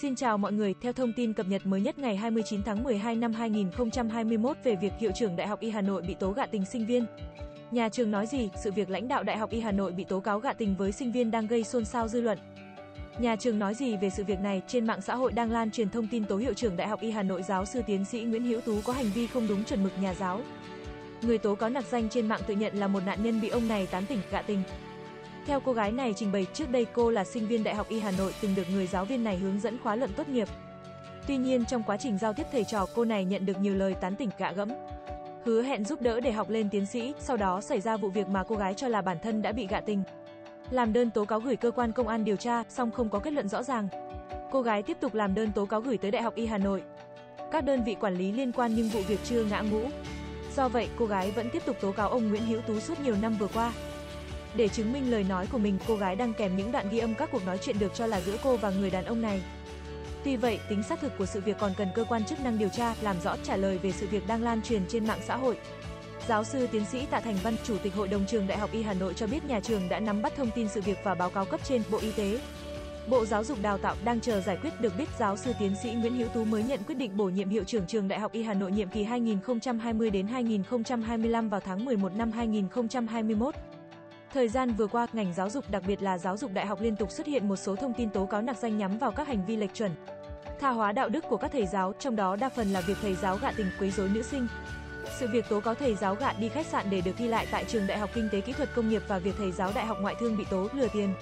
Xin chào mọi người, theo thông tin cập nhật mới nhất ngày 29 tháng 12 năm 2021 về việc hiệu trưởng Đại học Y Hà Nội bị tố gạ tình sinh viên. Nhà trường nói gì, sự việc lãnh đạo Đại học Y Hà Nội bị tố cáo gạ tình với sinh viên đang gây xôn xao dư luận. Nhà trường nói gì về sự việc này? Trên mạng xã hội đang lan truyền thông tin tố hiệu trưởng Đại học Y Hà Nội giáo sư tiến sĩ Nguyễn Hữu Tú có hành vi không đúng chuẩn mực nhà giáo. Người tố cáo nặc danh trên mạng tự nhận là một nạn nhân bị ông này tán tỉnh gạ tình. Theo cô gái này trình bày, trước đây cô là sinh viên Đại học Y Hà Nội từng được người giáo viên này hướng dẫn khóa luận tốt nghiệp. Tuy nhiên trong quá trình giao tiếp thầy trò cô này nhận được nhiều lời tán tỉnh gạ gẫm. Hứa hẹn giúp đỡ để học lên tiến sĩ, sau đó xảy ra vụ việc mà cô gái cho là bản thân đã bị gạ tình. Làm đơn tố cáo gửi cơ quan công an điều tra, song không có kết luận rõ ràng. Cô gái tiếp tục làm đơn tố cáo gửi tới Đại học Y Hà Nội. Các đơn vị quản lý liên quan nhưng vụ việc chưa ngã ngũ. Do vậy, cô gái vẫn tiếp tục tố cáo ông Nguyễn Hữu Tú suốt nhiều năm vừa qua. Để chứng minh lời nói của mình, cô gái đăng kèm những đoạn ghi âm các cuộc nói chuyện được cho là giữa cô và người đàn ông này. Tuy vậy, tính xác thực của sự việc còn cần cơ quan chức năng điều tra, làm rõ trả lời về sự việc đang lan truyền trên mạng xã hội. Giáo sư tiến sĩ Tạ Thành Văn, Chủ tịch Hội đồng trường Đại học Y Hà Nội cho biết nhà trường đã nắm bắt thông tin sự việc và báo cáo cấp trên Bộ Y tế. Bộ Giáo dục Đào tạo đang chờ giải quyết được biết giáo sư tiến sĩ Nguyễn Hữu Tú mới nhận quyết định bổ nhiệm hiệu trưởng trường Đại học Y Hà Nội nhiệm kỳ 2020 đến 2025 vào tháng 11 năm 2021. Thời gian vừa qua, ngành giáo dục đặc biệt là giáo dục đại học liên tục xuất hiện một số thông tin tố cáo nặc danh nhắm vào các hành vi lệch chuẩn. Tha hóa đạo đức của các thầy giáo, trong đó đa phần là việc thầy giáo gạ tình quấy rối nữ sinh. Sự việc tố cáo thầy giáo gạ đi khách sạn để được thi lại tại trường Đại học Kinh tế Kỹ thuật Công nghiệp và việc thầy giáo Đại học Ngoại thương bị tố lừa tiền.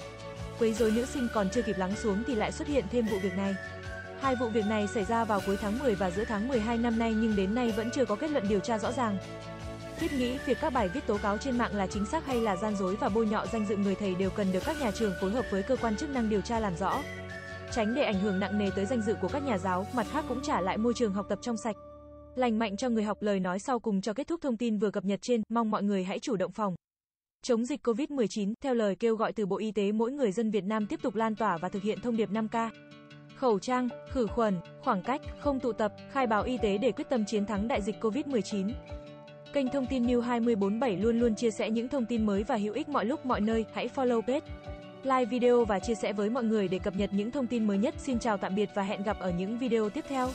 Quấy rối nữ sinh còn chưa kịp lắng xuống thì lại xuất hiện thêm vụ việc này. Hai vụ việc này xảy ra vào cuối tháng 10 và giữa tháng 12 năm nay nhưng đến nay vẫn chưa có kết luận điều tra rõ ràng. Thiết nghĩ việc các bài viết tố cáo trên mạng là chính xác hay là gian dối và bôi nhọ danh dự người thầy đều cần được các nhà trường phối hợp với cơ quan chức năng điều tra làm rõ. Tránh để ảnh hưởng nặng nề tới danh dự của các nhà giáo, mặt khác cũng trả lại môi trường học tập trong sạch. Lành mạnh cho người học lời nói sau cùng cho kết thúc thông tin vừa cập nhật trên, mong mọi người hãy chủ động phòng. Chống dịch COVID-19, theo lời kêu gọi từ Bộ Y tế mỗi người dân Việt Nam tiếp tục lan tỏa và thực hiện thông điệp 5K. Khẩu trang, khử khuẩn, khoảng cách, không tụ tập, khai báo y tế để quyết tâm chiến thắng đại dịch COVID-19. Kênh thông tin New 247 luôn luôn chia sẻ những thông tin mới và hữu ích mọi lúc mọi nơi, hãy follow page, like video và chia sẻ với mọi người để cập nhật những thông tin mới nhất. Xin chào tạm biệt và hẹn gặp ở những video tiếp theo.